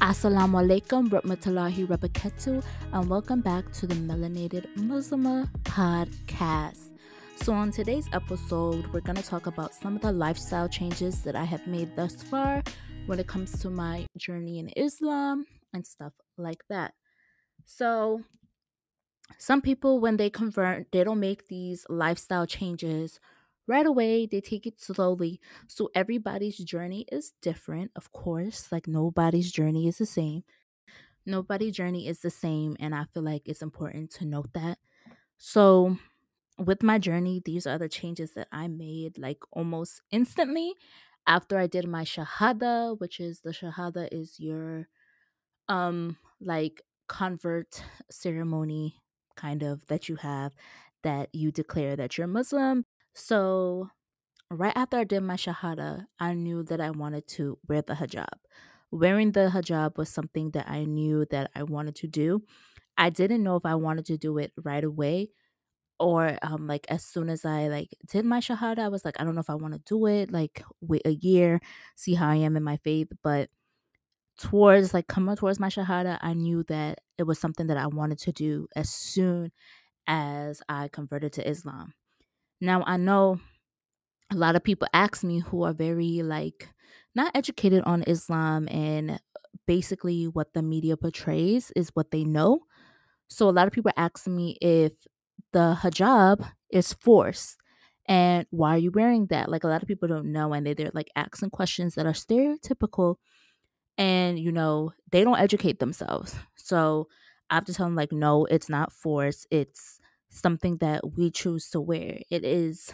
Assalamu alaikum, rahmatullahi wabarakatuh, and welcome back to the Melanated Muslimah podcast. So, on today's episode, we're going to talk about some of the lifestyle changes that I have made thus far when it comes to my journey in Islam and stuff like that. So, some people, when they convert, they don't make these lifestyle changes right away. They take it slowly. So, everybody's journey is different, of course. Like, nobody's journey is the same. Nobody's journey is the same. And I feel like it's important to note that. So, with my journey, these are the changes that I made like almost instantly after I did my shahada, which is the shahada is your um like convert ceremony kind of that you have that you declare that you're Muslim. So right after I did my shahada, I knew that I wanted to wear the hijab. Wearing the hijab was something that I knew that I wanted to do. I didn't know if I wanted to do it right away or um like as soon as I like did my shahada, I was like, I don't know if I want to do it, like wait a year, see how I am in my faith. But towards like coming towards my shahada, I knew that it was something that I wanted to do as soon as I converted to Islam. Now I know a lot of people ask me who are very like not educated on Islam and basically what the media portrays is what they know. So a lot of people ask me if the hijab is forced and why are you wearing that like a lot of people don't know and they, they're like asking questions that are stereotypical and you know they don't educate themselves so i have to tell them like no it's not forced it's something that we choose to wear. It is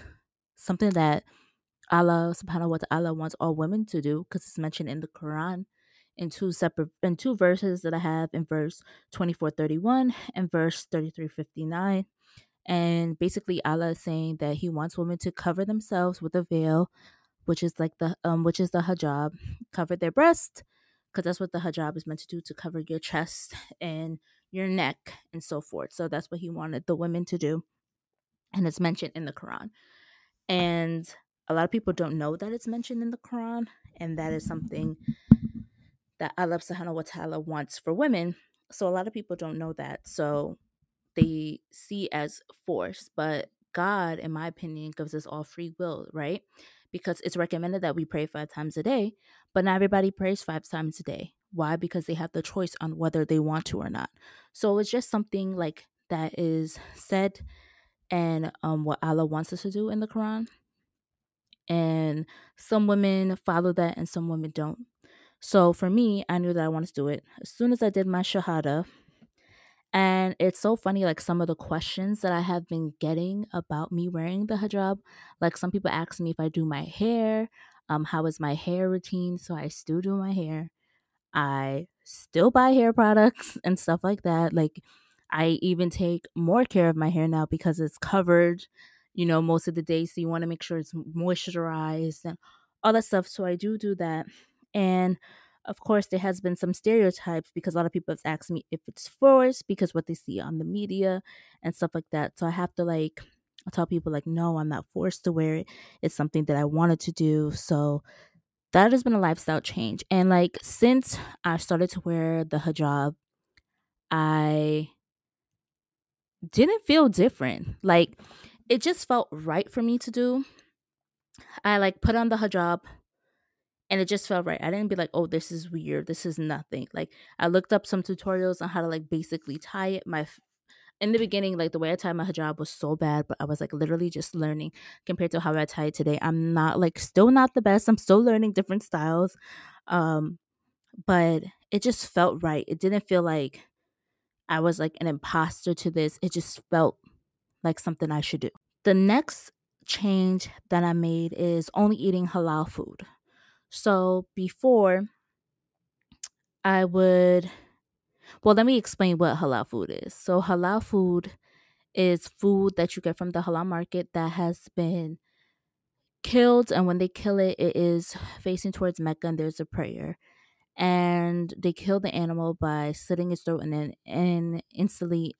something that allah subhanahu wa ta'ala wants all women to do because it's mentioned in the quran in two separate in two verses that i have in verse 2431 and verse 3359 and basically Allah is saying that he wants women to cover themselves with a veil, which is like the um which is the hijab, cover their breast, because that's what the hijab is meant to do to cover your chest and your neck and so forth. So that's what he wanted the women to do. And it's mentioned in the Quran. And a lot of people don't know that it's mentioned in the Quran, and that is something that Allah subhanahu wa ta'ala wants for women. So a lot of people don't know that. So they see as force. But God, in my opinion, gives us all free will, right? Because it's recommended that we pray five times a day, but not everybody prays five times a day. Why? Because they have the choice on whether they want to or not. So it's just something like that is said and um, what Allah wants us to do in the Quran. And some women follow that and some women don't. So for me, I knew that I wanted to do it. As soon as I did my Shahada, and it's so funny, like some of the questions that I have been getting about me wearing the hijab. Like some people ask me if I do my hair, um, how is my hair routine? So I still do my hair. I still buy hair products and stuff like that. Like I even take more care of my hair now because it's covered, you know, most of the day. So you want to make sure it's moisturized and all that stuff. So I do do that. And of course, there has been some stereotypes because a lot of people have asked me if it's forced because what they see on the media and stuff like that. So I have to like I tell people like, no, I'm not forced to wear it. It's something that I wanted to do. So that has been a lifestyle change. And like since I started to wear the hijab, I didn't feel different. Like it just felt right for me to do. I like put on the hijab and it just felt right. I didn't be like, "Oh, this is weird. This is nothing." Like I looked up some tutorials on how to like basically tie it. My in the beginning, like the way I tied my hijab was so bad, but I was like literally just learning compared to how I tie it today. I'm not like still not the best. I'm still learning different styles. Um but it just felt right. It didn't feel like I was like an imposter to this. It just felt like something I should do. The next change that I made is only eating halal food. So before I would well, let me explain what halal food is. So halal food is food that you get from the halal market that has been killed and when they kill it it is facing towards Mecca and there's a prayer. And they kill the animal by slitting its throat and then and instantly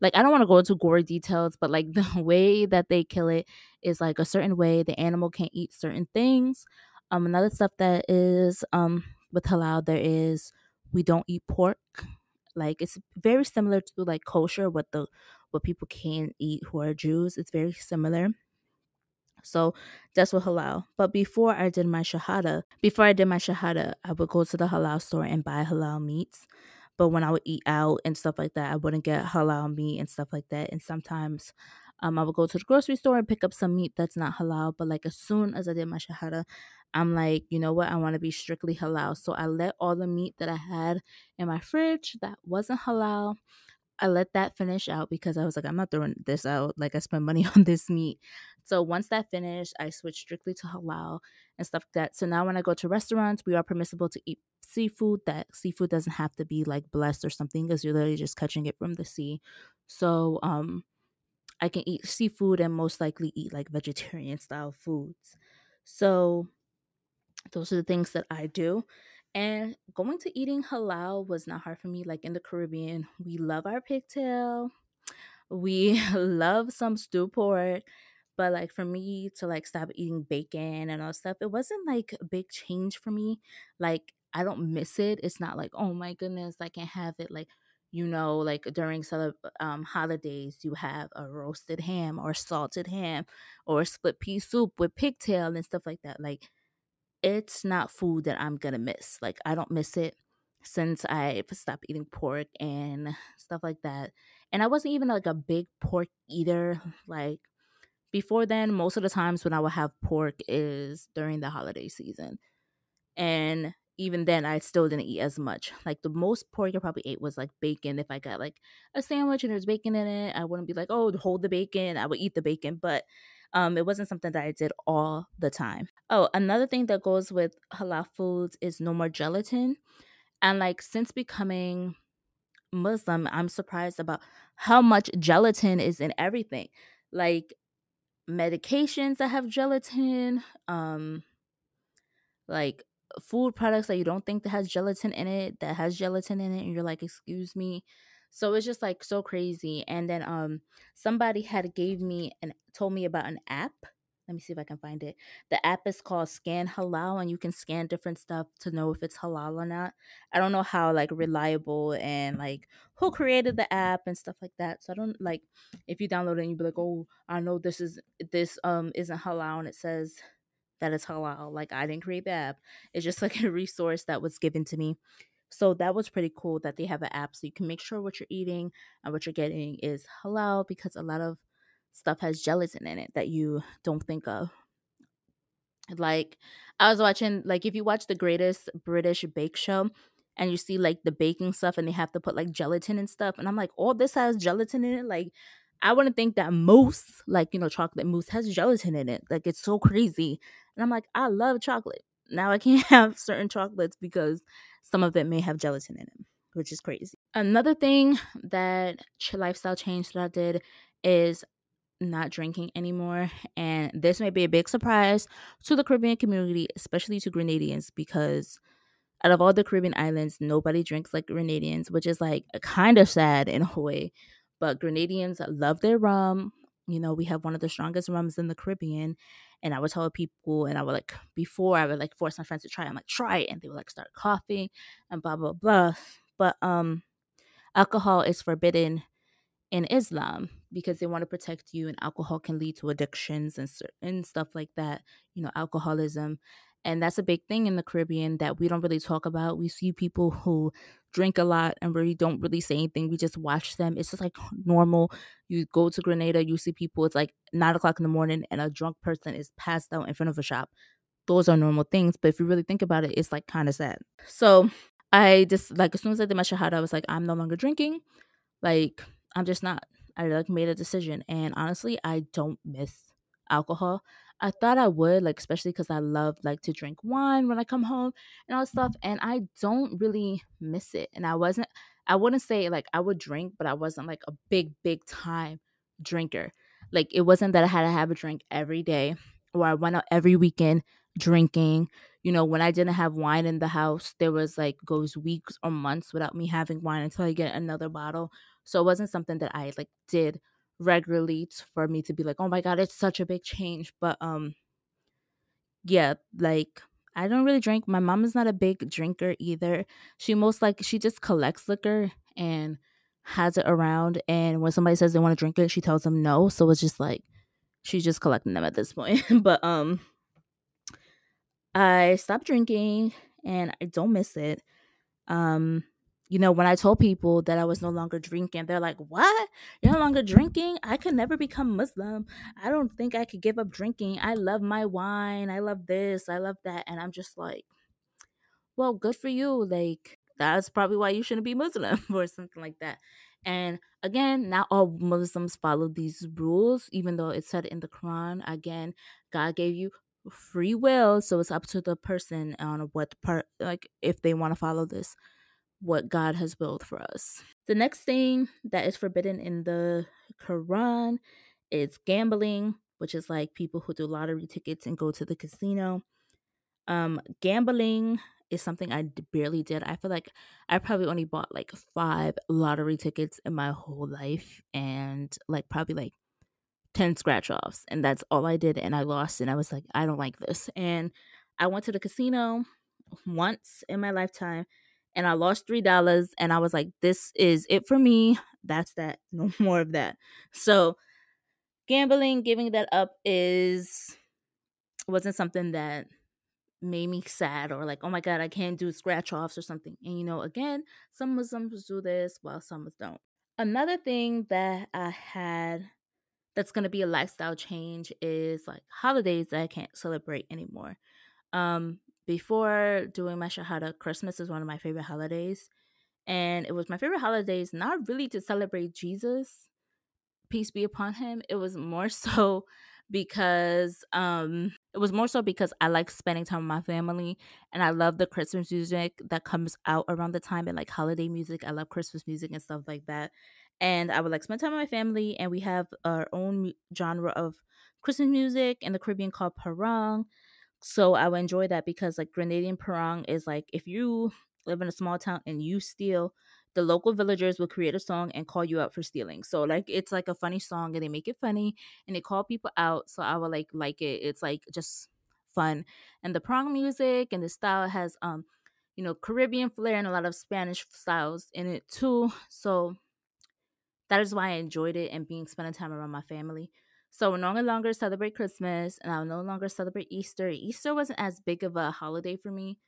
like I don't want to go into gory details, but like the way that they kill it is like a certain way. The animal can't eat certain things um, another stuff that is um, with halal, there is we don't eat pork. Like it's very similar to like kosher, what the what people can eat who are Jews. It's very similar. So that's what halal. But before I did my shahada, before I did my shahada, I would go to the halal store and buy halal meats. But when I would eat out and stuff like that, I wouldn't get halal meat and stuff like that. And sometimes um, I would go to the grocery store and pick up some meat that's not halal. But like as soon as I did my shahada, I'm like, you know what? I want to be strictly halal. So I let all the meat that I had in my fridge that wasn't halal, I let that finish out because I was like, I'm not throwing this out. Like I spent money on this meat. So once that finished, I switched strictly to halal and stuff like that. So now when I go to restaurants, we are permissible to eat seafood. That seafood doesn't have to be like blessed or something because you're literally just catching it from the sea. So um I can eat seafood and most likely eat like vegetarian style foods. So those are the things that I do. And going to eating halal was not hard for me. Like in the Caribbean, we love our pigtail. We love some stew pork. But like for me to like stop eating bacon and all stuff, it wasn't like a big change for me. Like I don't miss it. It's not like, oh my goodness, I can't have it like you know, like during celeb- um, holidays, you have a roasted ham or salted ham or split pea soup with pigtail and stuff like that. Like it's not food that I'm gonna miss. Like I don't miss it since I stopped eating pork and stuff like that. And I wasn't even like a big pork eater. Like before then, most of the times when I would have pork is during the holiday season. And even then I still didn't eat as much. Like the most pork I probably ate was like bacon. If I got like a sandwich and there's bacon in it, I wouldn't be like, oh, hold the bacon. I would eat the bacon, but um, it wasn't something that I did all the time. Oh, another thing that goes with halal foods is no more gelatin. And like since becoming Muslim, I'm surprised about how much gelatin is in everything. Like medications that have gelatin, um, like food products that you don't think that has gelatin in it that has gelatin in it and you're like excuse me. So it's just like so crazy and then um somebody had gave me and told me about an app. Let me see if i can find it. The app is called scan halal and you can scan different stuff to know if it's halal or not. I don't know how like reliable and like who created the app and stuff like that so i don't like if you download it and you be like oh i know this is this um isn't halal and it says that it's halal. Like I didn't create the app. It's just like a resource that was given to me. So that was pretty cool that they have an app so you can make sure what you're eating and what you're getting is halal because a lot of stuff has gelatin in it that you don't think of. Like I was watching like if you watch the greatest British bake show and you see like the baking stuff and they have to put like gelatin and stuff and I'm like all this has gelatin in it like I wouldn't think that mousse, like, you know, chocolate mousse has gelatin in it. Like, it's so crazy. And I'm like, I love chocolate. Now I can't have certain chocolates because some of it may have gelatin in it, which is crazy. Another thing that lifestyle change that I did is not drinking anymore. And this may be a big surprise to the Caribbean community, especially to Grenadians, because out of all the Caribbean islands, nobody drinks like Grenadians, which is like kind of sad in a way but Grenadians love their rum. You know, we have one of the strongest rums in the Caribbean. And I would tell people, and I would like, before I would like force my friends to try, I'm like, try it. And they would like start coughing and blah, blah, blah. But um, alcohol is forbidden in Islam because they want to protect you, and alcohol can lead to addictions and, and stuff like that, you know, alcoholism. And that's a big thing in the Caribbean that we don't really talk about. We see people who drink a lot and really don't really say anything. We just watch them. It's just like normal. You go to Grenada, you see people, it's like nine o'clock in the morning and a drunk person is passed out in front of a shop. Those are normal things. But if you really think about it, it's like kind of sad. So I just, like, as soon as I did my shahada, I was like, I'm no longer drinking. Like, I'm just not. I like made a decision. And honestly, I don't miss alcohol. I thought I would, like, especially because I love like to drink wine when I come home and all that stuff. Mm-hmm. And I don't really miss it. And I wasn't, I wouldn't say like I would drink, but I wasn't like a big, big time drinker. Like, it wasn't that I had to have a drink every day or I went out every weekend drinking. You know, when I didn't have wine in the house, there was like goes weeks or months without me having wine until I get another bottle. So it wasn't something that I like did regularly for me to be like, oh my god, it's such a big change. But um, yeah, like I don't really drink. My mom is not a big drinker either. She most like she just collects liquor and has it around. And when somebody says they want to drink it, she tells them no. So it's just like she's just collecting them at this point. but um, I stopped drinking and I don't miss it. Um, you know, when I told people that I was no longer drinking, they're like, What? You're no longer drinking? I could never become Muslim. I don't think I could give up drinking. I love my wine. I love this. I love that. And I'm just like, Well, good for you. Like, that's probably why you shouldn't be Muslim or something like that. And again, not all Muslims follow these rules, even though it's said in the Quran. Again, God gave you free will, so it's up to the person on what part, like, if they want to follow this what God has willed for us. The next thing that is forbidden in the Quran is gambling, which is like people who do lottery tickets and go to the casino. Um, gambling is something I barely did. I feel like I probably only bought like five lottery tickets in my whole life and like probably like 10 scratch offs. And that's all I did. And I lost. And I was like, I don't like this. And I went to the casino once in my lifetime and I lost three dollars and I was like, this is it for me. That's that. No more of that. So gambling, giving that up is wasn't something that made me sad or like, oh my god, I can't do scratch offs or something. And you know, again, some Muslims do this while some don't. Another thing that I had that's gonna be a lifestyle change is like holidays that I can't celebrate anymore. Um, before doing my Shahada, Christmas is one of my favorite holidays. And it was my favorite holidays, not really to celebrate Jesus, peace be upon him. It was more so because um it was more so because I like spending time with my family and I love the Christmas music that comes out around the time and like holiday music. I love Christmas music and stuff like that. And I would like spend time with my family and we have our own genre of Christmas music in the Caribbean called parang so I would enjoy that because like Grenadian parang is like if you live in a small town and you steal, the local villagers will create a song and call you out for stealing. So like it's like a funny song and they make it funny and they call people out. So I would like like it. It's like just fun. And the parang music and the style has um you know Caribbean flair and a lot of Spanish styles in it too. So that is why I enjoyed it and being spending time around my family. So we no longer celebrate Christmas and I'll no longer celebrate Easter. Easter wasn't as big of a holiday for me.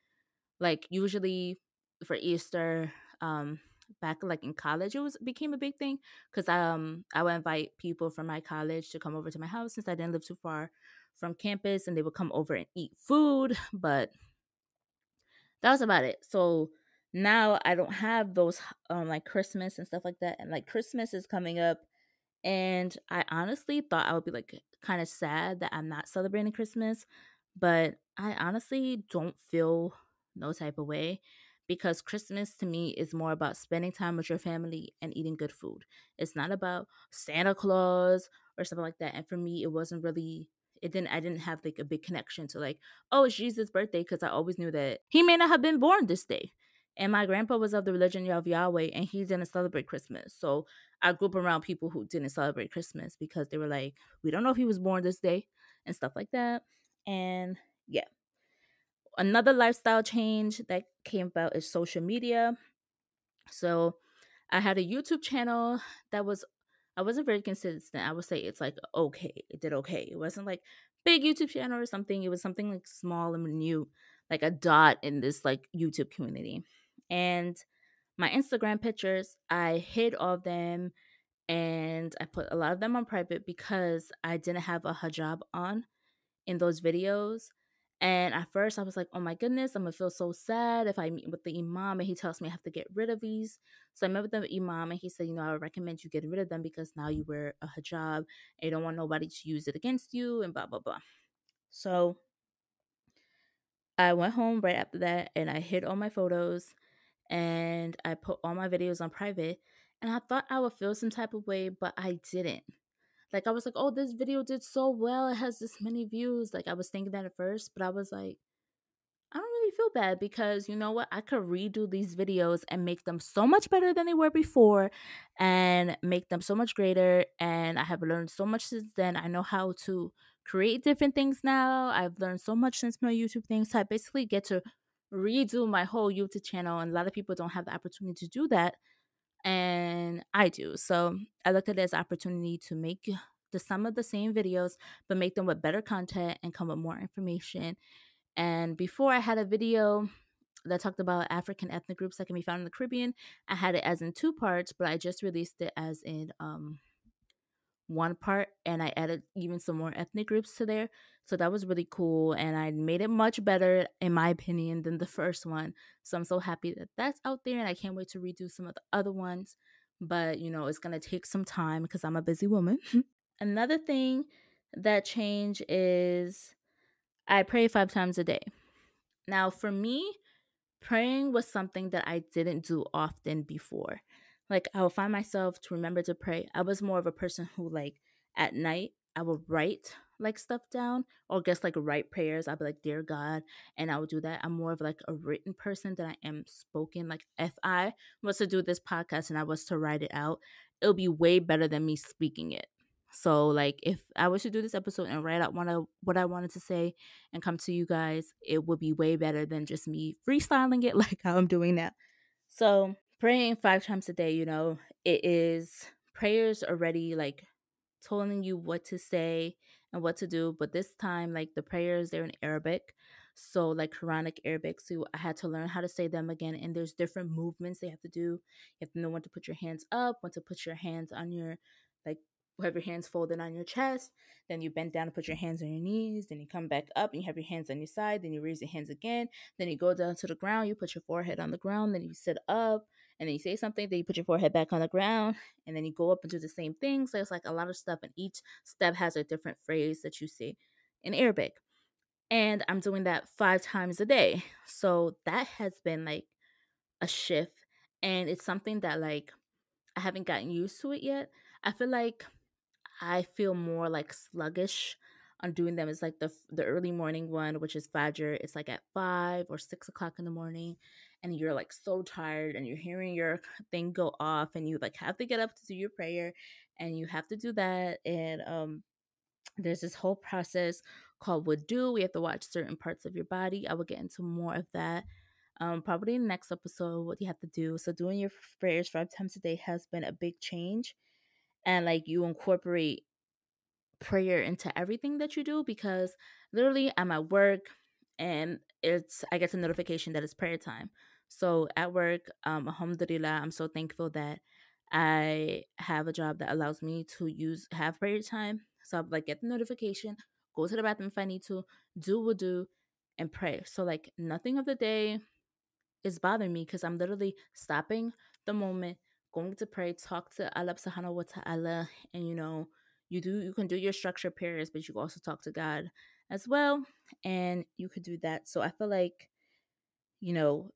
Like usually for Easter, um, back like in college it was became a big thing because um I would invite people from my college to come over to my house since I didn't live too far from campus and they would come over and eat food, but that was about it. So now I don't have those um like Christmas and stuff like that. And like Christmas is coming up and I honestly thought I would be like kind of sad that I'm not celebrating Christmas, but I honestly don't feel no type of way because Christmas to me is more about spending time with your family and eating good food. It's not about Santa Claus or something like that. And for me, it wasn't really it didn't I didn't have like a big connection to like, oh, it's Jesus' birthday because I always knew that he may not have been born this day. And my grandpa was of the religion of Yahweh and he didn't celebrate Christmas. So I grew up around people who didn't celebrate Christmas because they were like, we don't know if he was born this day and stuff like that. And yeah. Another lifestyle change that came about is social media. So I had a YouTube channel that was I wasn't very consistent. I would say it's like okay, it did okay. It wasn't like big YouTube channel or something. It was something like small and new, like a dot in this like YouTube community. And my Instagram pictures, I hid all of them and I put a lot of them on private because I didn't have a hijab on in those videos. And at first, I was like, oh my goodness, I'm gonna feel so sad if I meet with the Imam and he tells me I have to get rid of these. So I met with the Imam and he said, you know, I would recommend you get rid of them because now you wear a hijab and you don't want nobody to use it against you and blah, blah, blah. So I went home right after that and I hid all my photos and I put all my videos on private. And I thought I would feel some type of way, but I didn't. Like I was like, oh, this video did so well. It has this many views. Like I was thinking that at first, but I was like, I don't really feel bad because you know what? I could redo these videos and make them so much better than they were before and make them so much greater. And I have learned so much since then. I know how to create different things now. I've learned so much since my YouTube thing. So I basically get to redo my whole YouTube channel. And a lot of people don't have the opportunity to do that. And I do. So I looked at as opportunity to make the some of the same videos, but make them with better content and come with more information and before I had a video that talked about African ethnic groups that can be found in the Caribbean. I had it as in two parts, but I just released it as in um one part and I added even some more ethnic groups to there. So that was really cool and I made it much better in my opinion than the first one. So I'm so happy that that's out there and I can't wait to redo some of the other ones. But, you know, it's going to take some time because I'm a busy woman. Another thing that change is I pray five times a day. Now, for me, praying was something that I didn't do often before. Like, I would find myself to remember to pray. I was more of a person who, like, at night, I would write like stuff down or just like write prayers. I'd be like, Dear God, and I would do that. I'm more of like a written person than I am spoken. Like, if I was to do this podcast and I was to write it out, it'll be way better than me speaking it. So like if I was to do this episode and write out one of what I wanted to say and come to you guys, it would be way better than just me freestyling it like how I'm doing now. So praying five times a day, you know, it is prayers already like telling you what to say and what to do, but this time like the prayers they're in Arabic. So like Quranic Arabic, so I had to learn how to say them again. And there's different movements they have to do. You have to know when to put your hands up, when to put your hands on your like have your hands folded on your chest. Then you bend down and put your hands on your knees. Then you come back up and you have your hands on your side. Then you raise your hands again. Then you go down to the ground. You put your forehead on the ground. Then you sit up and then you say something. Then you put your forehead back on the ground. And then you go up and do the same thing. So it's like a lot of stuff. And each step has a different phrase that you say in Arabic. And I'm doing that five times a day. So that has been like a shift. And it's something that like I haven't gotten used to it yet. I feel like I feel more like sluggish on doing them. It's like the the early morning one, which is Fajr. It's like at five or six o'clock in the morning, and you're like so tired, and you're hearing your thing go off, and you like have to get up to do your prayer, and you have to do that, and um, there's this whole process called wudu. We have to watch certain parts of your body. I will get into more of that. Um, probably in the next episode, what you have to do. So, doing your prayers five times a day has been a big change and like you incorporate prayer into everything that you do because literally I'm at work and it's I get a notification that it's prayer time. So at work, um, alhamdulillah, I'm so thankful that I have a job that allows me to use have prayer time. So I'm like get the notification, go to the bathroom if I need to, do wudu, and pray. So like nothing of the day is bothering me because I'm literally stopping the moment going to pray, talk to Allah subhanahu wa ta'ala, and you know, you do you can do your structured prayers, but you also talk to God as well. And you could do that. So I feel like, you know,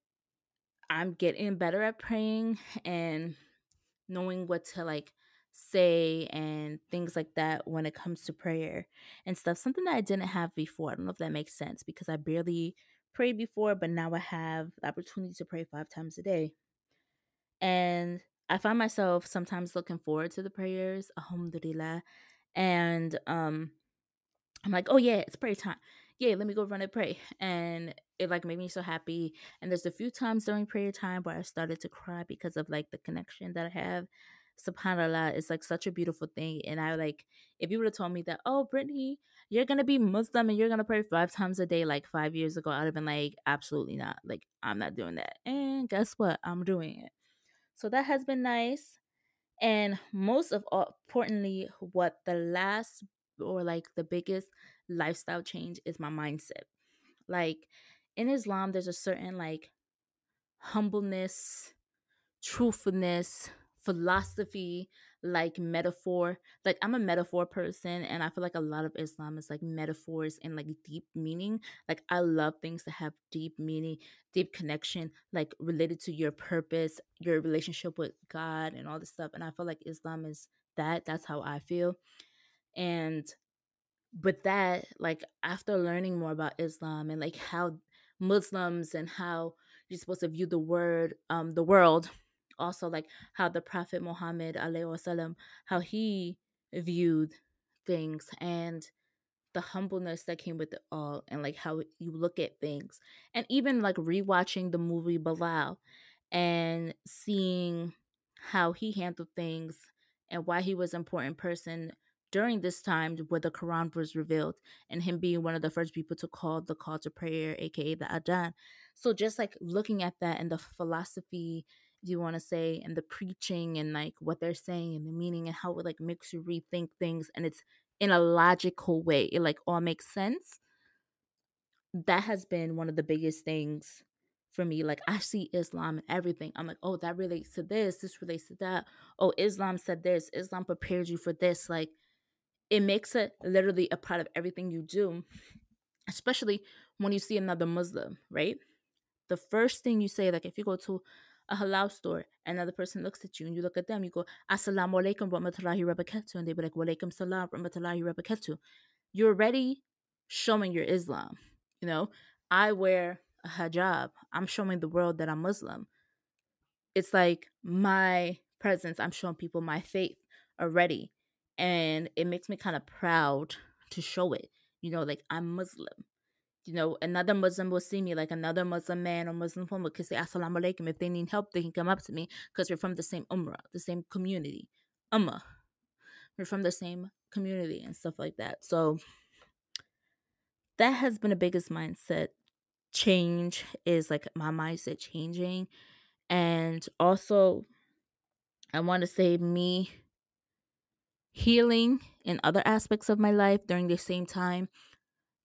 I'm getting better at praying and knowing what to like say and things like that when it comes to prayer and stuff. Something that I didn't have before. I don't know if that makes sense because I barely prayed before, but now I have the opportunity to pray five times a day. And I find myself sometimes looking forward to the prayers, alhamdulillah. And um I'm like, oh yeah, it's prayer time. Yeah, let me go run and pray. And it like made me so happy. And there's a few times during prayer time where I started to cry because of like the connection that I have. SubhanAllah it's like such a beautiful thing. And I like if you would have told me that, oh Brittany, you're gonna be Muslim and you're gonna pray five times a day like five years ago, I'd have been like, absolutely not. Like, I'm not doing that. And guess what? I'm doing it. So that has been nice. And most of all, importantly, what the last or like the biggest lifestyle change is my mindset. Like in Islam, there's a certain like humbleness, truthfulness, philosophy, like metaphor. Like I'm a metaphor person and I feel like a lot of Islam is like metaphors and like deep meaning. Like I love things that have deep meaning, deep connection, like related to your purpose, your relationship with God and all this stuff. And I feel like Islam is that. That's how I feel. And but that like after learning more about Islam and like how Muslims and how you're supposed to view the word, um, the world. Also, like how the Prophet Muhammad, wasallam, how he viewed things and the humbleness that came with it all and like how you look at things and even like rewatching the movie Bilal and seeing how he handled things and why he was an important person during this time where the Quran was revealed and him being one of the first people to call the call to prayer, aka the Adhan. So just like looking at that and the philosophy do you want to say and the preaching and like what they're saying and the meaning and how it like makes you rethink things and it's in a logical way. It like all makes sense. That has been one of the biggest things for me. Like I see Islam and everything. I'm like, oh, that relates to this. This relates to that. Oh, Islam said this. Islam prepares you for this. Like it makes it literally a part of everything you do, especially when you see another Muslim, right? The first thing you say, like if you go to a halal store, another person looks at you and you look at them, you go, Assalamu alaikum rahmatullahi barakatuh. And they be like, Walaikum salam rahmatullahi barakatuh. You're already showing your Islam. You know, I wear a hijab. I'm showing the world that I'm Muslim. It's like my presence, I'm showing people my faith already. And it makes me kind of proud to show it. You know, like I'm Muslim you know, another Muslim will see me, like another Muslim man or Muslim woman could say Assalamu alaikum. If they need help, they can come up to me because we're from the same umrah, the same community. Ummah. We're from the same community and stuff like that. So that has been the biggest mindset change is like my mindset changing. And also, I want to say me healing in other aspects of my life during the same time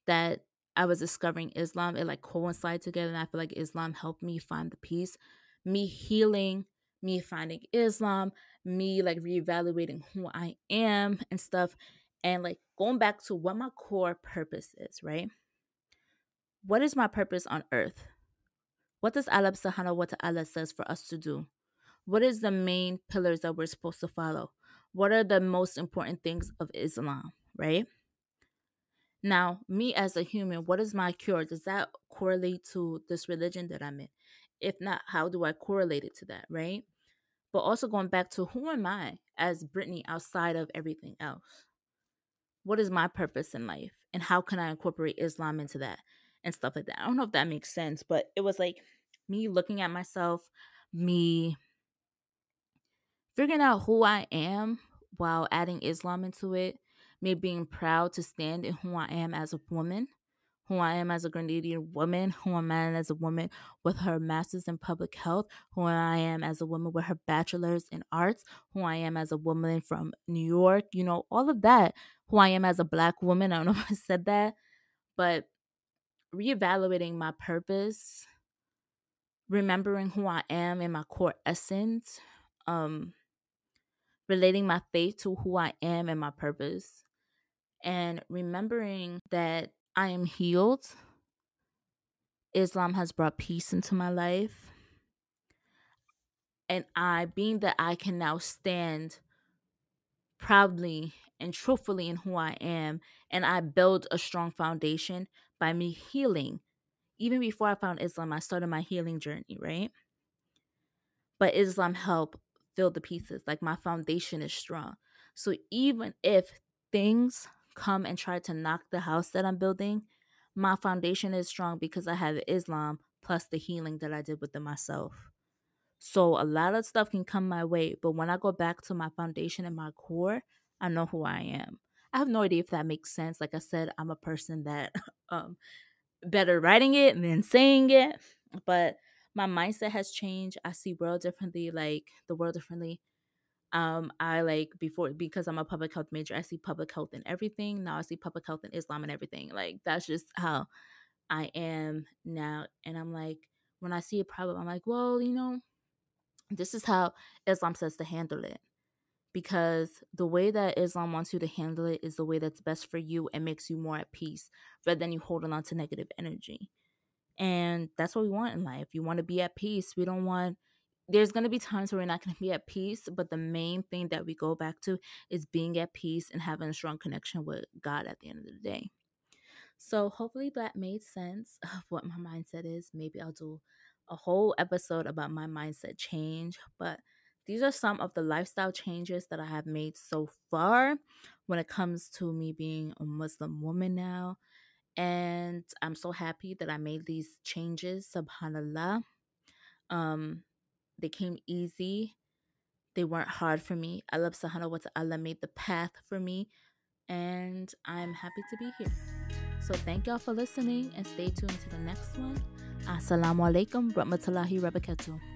that I was discovering Islam, it like coincided together. And I feel like Islam helped me find the peace. Me healing, me finding Islam, me like reevaluating who I am and stuff. And like going back to what my core purpose is, right? What is my purpose on earth? What does Allah subhanahu wa ta'ala says for us to do? What is the main pillars that we're supposed to follow? What are the most important things of Islam, right? Now, me as a human, what is my cure? Does that correlate to this religion that I'm in? If not, how do I correlate it to that, right? But also going back to who am I as Brittany outside of everything else? What is my purpose in life? And how can I incorporate Islam into that and stuff like that? I don't know if that makes sense, but it was like me looking at myself, me figuring out who I am while adding Islam into it me being proud to stand in who I am as a woman, who I am as a Grenadian woman, who I am as a woman with her master's in public health, who I am as a woman with her bachelor's in arts, who I am as a woman from New York, you know, all of that, who I am as a black woman. I don't know if I said that, but reevaluating my purpose, remembering who I am in my core essence, um, relating my faith to who I am and my purpose and remembering that I am healed. Islam has brought peace into my life. And I, being that I can now stand proudly and truthfully in who I am, and I build a strong foundation by me healing. Even before I found Islam, I started my healing journey, right? But Islam helped fill the pieces. Like my foundation is strong. So even if things come and try to knock the house that I'm building, my foundation is strong because I have Islam plus the healing that I did within myself. So a lot of stuff can come my way, but when I go back to my foundation and my core, I know who I am. I have no idea if that makes sense. Like I said, I'm a person that um better writing it than saying it, but my mindset has changed. I see world differently, like the world differently. Um, I like before because I'm a public health major, I see public health in everything. Now I see public health in Islam and everything. Like that's just how I am now. And I'm like, when I see a problem, I'm like, well, you know, this is how Islam says to handle it. Because the way that Islam wants you to handle it is the way that's best for you and makes you more at peace rather than you holding on to negative energy. And that's what we want in life. You want to be at peace. We don't want there's going to be times where we're not going to be at peace, but the main thing that we go back to is being at peace and having a strong connection with God at the end of the day. So hopefully that made sense of what my mindset is. Maybe I'll do a whole episode about my mindset change, but these are some of the lifestyle changes that I have made so far when it comes to me being a Muslim woman now. And I'm so happy that I made these changes, subhanAllah. Um, they came easy. They weren't hard for me. Allah subhanahu wa ta'ala made the path for me. And I'm happy to be here. So thank y'all for listening and stay tuned to the next one. Assalamu alaikum rahmatullahi wabarakatuh.